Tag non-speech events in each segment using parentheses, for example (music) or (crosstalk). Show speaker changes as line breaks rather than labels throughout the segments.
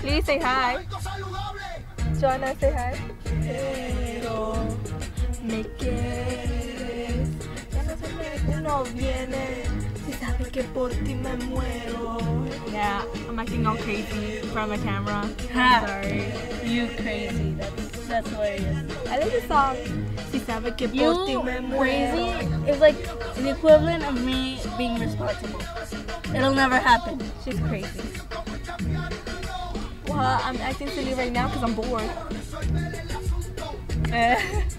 Please say hi. Joanna, say hi. Pero me quieres. Ya no sé que no viene. Si sabes que por ti me muero. Yeah, I'm acting all crazy in front of the camera. I'm sorry.
You crazy. That's that's hilarious.
I like the song. Si sabes que por ti
You
me muero.
crazy is like the equivalent of me being responsible. It'll never happen.
She's crazy. Well, I'm acting silly right now because I'm bored. Eh. (laughs)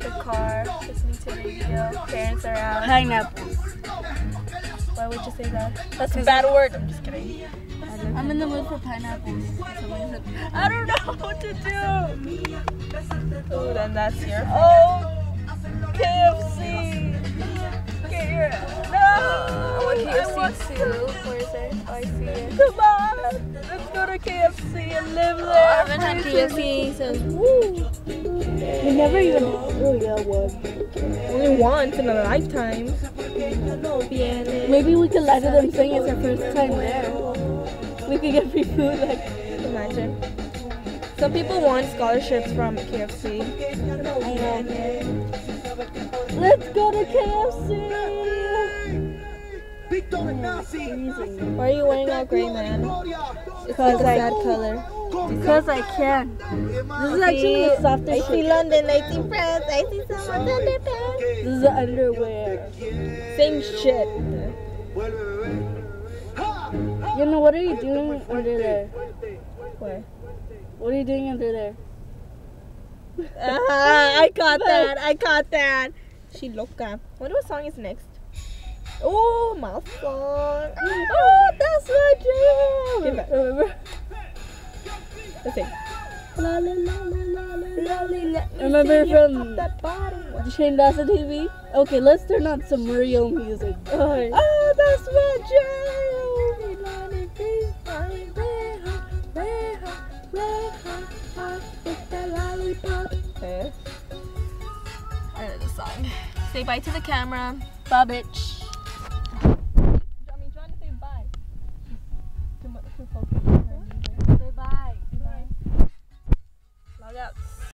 the car, listening to radio, parents are out.
Pineapples.
Why would you say that? That's a bad word. I'm just kidding.
I'm in the mood for pineapples. I don't know what to do.
Oh, then that's your.
Oh, KFC. Get your no.
I want
I
KFC
want-
too. Where is it? Oh, I see it.
Come on, let's go to KFC and live
Oh,
there.
I haven't had KFC since. Woo!
We never even. Oh yeah, one.
Only once in a lifetime.
Maybe we could lie to them saying it's our first time there. We could get free food like.
Imagine. Some people want scholarships from KFC.
I know. Let's go to KFC.
Why are you wearing all gray, man? It's like a
I-
sad color.
Because I can. This is actually a the
I
softest
see. London, I see France, I see someone underpants.
This is the underwear.
Same shit.
You know what are you doing under there?
Where?
What are you doing under there?
Ah, I caught that. I caught that. She loca. Wonder what song is next. Oh, my song. (laughs) Oh, that's my. Give it. Let's sing.
La, la, la, la, la, la.
Lolly,
Remember from-
pop that bottom. What?
Shane Dawson TV? Okay, let's turn on some real music.
Oh,
Oh, that's my
lollipop. Okay. I know the song. Say bye to the camera.
Bye, bitch.
I mean, trying to say bye. Too much, too focused